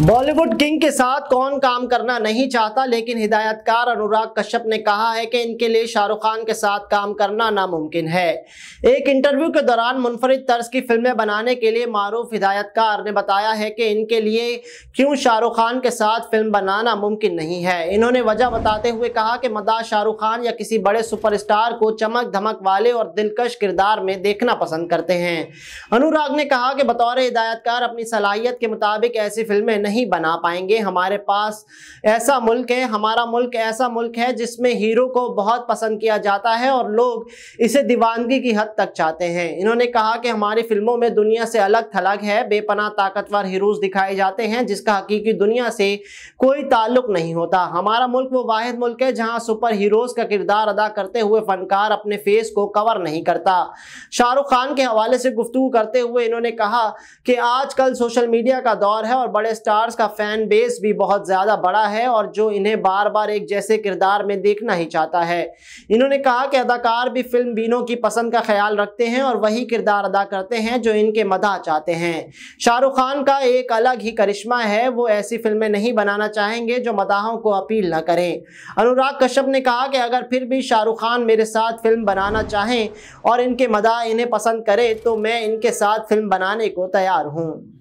Bollywood king के साथ कौन काम करना नहीं चाहता, लेकिन हिदायतकार अनुराग कश्यप ने कहा है कि इनके लिए शाहरुख खान के साथ काम करना नामुमकिन है। एक इंटरव्यू के दौरान मुनफरद तर्ज की फ़िल्में बनाने के लिए मारूफ हिदायतकार ने बताया है कि इनके लिए क्यों शाहरुख खान के साथ फ़िल्म बनाना मुमकिन नहीं है। इन्होंने वजह बताते हुए कहा कि मदा शाहरुख खान या किसी बड़े सुपरस्टार को चमक धमक वाले और दिलकश किरदार में देखना पसंद करते हैं। अनुराग ने कहा कि बतौर हिदायतकार अपनी सलाहियत के मुताबिक ऐसी फ़िल्में नहीं बना पाएँगे। हमारे पास ऐसा मुल्क है, हमारा मुल्क ऐसा मुल्क है जिसमें हीरो को बहुत पसंद किया जाता है और लोग इसे दीवानगी की हद तक चाहते हैं। इन्होंने कहा कि हमारी फ़िल्मों में दुनिया से अलग थलग है बेपना ताकतवर हीरोज दिखाए जाते हैं, जिसका हकीकी दुनिया से कोई ताल्लुक नहीं होता। हमारा मुल्क वो वाहिद मुल्क है जहाँ सुपर हीरोज का किरदार अदा करते हुए फनकार अपने फेस को कवर नहीं करता। शाहरुख खान के हवाले से गुफ्तु करते हुए इन्होंने कहा कि आजकल सोशल मीडिया का दौर है और बड़े स्टार्स का फ़ैन बेस भी बहुत ज़्यादा बड़ा है और जो इन्हें बार बार एक जैसे किरदार में देखना ही चाहता है। इन्होंने कहा कि अदाकार भी फ़िल्म बीनों की पसंद का ख्याल रखते हैं और वही किरदार अदा करते हैं जो इनके मदा चाहते हैं। शाहरुख खान का एक अलग ही करिश्मा है, वो ऐसी फ़िल्में नहीं बनाना चाहेंगे जो मदाहों को अपील न करें। अनुराग कश्यप ने कहा कि अगर फिर भी शाहरुख खान मेरे साथ फ़िल्म बनाना चाहें और इनके मदा इन्हें पसंद करे तो मैं इनके साथ फ़िल्म बनाने को तैयार हूँ।